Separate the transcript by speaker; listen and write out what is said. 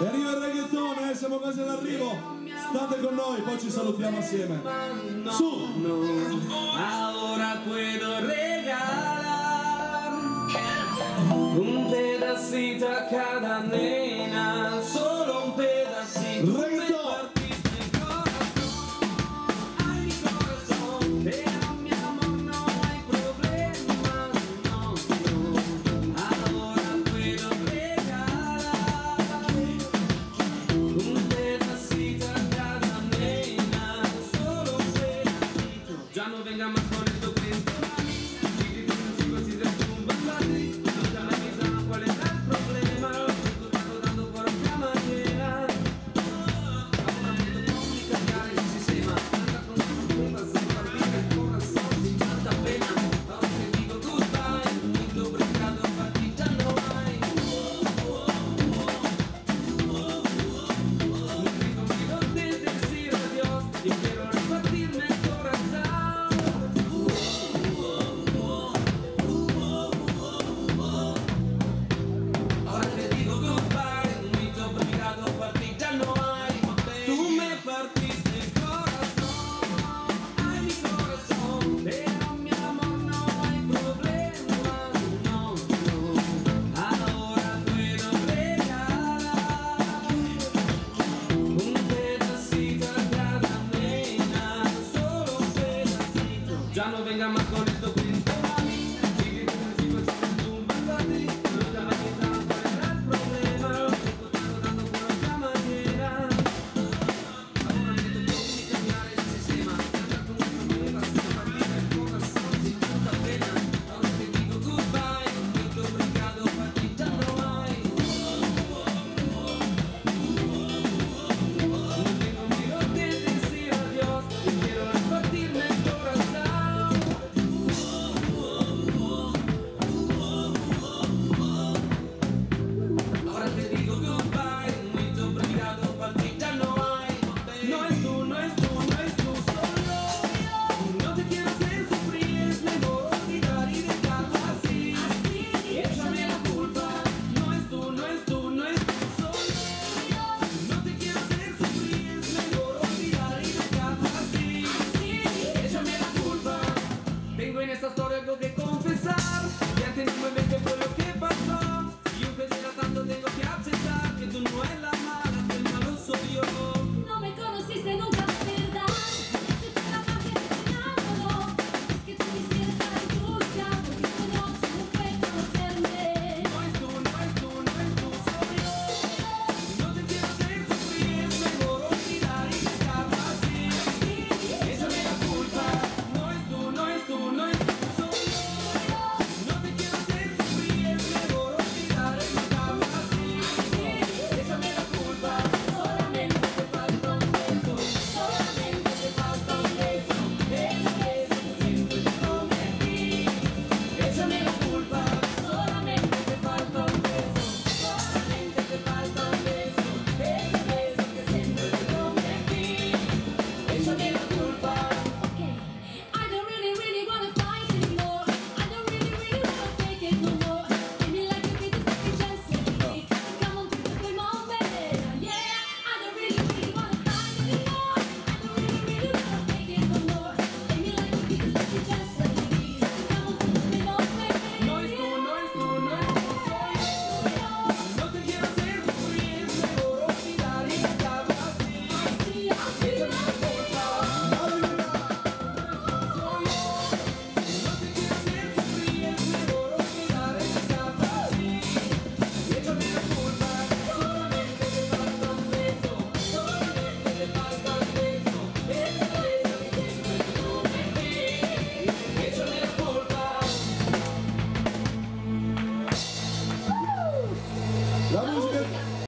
Speaker 1: E arriva il reggaeton, eh, siamo quasi all'arrivo. State con noi, poi ci salutiamo assieme. Su!
Speaker 2: no, ahora puedo regalar un pedacito a cada nena, solo un pedacito.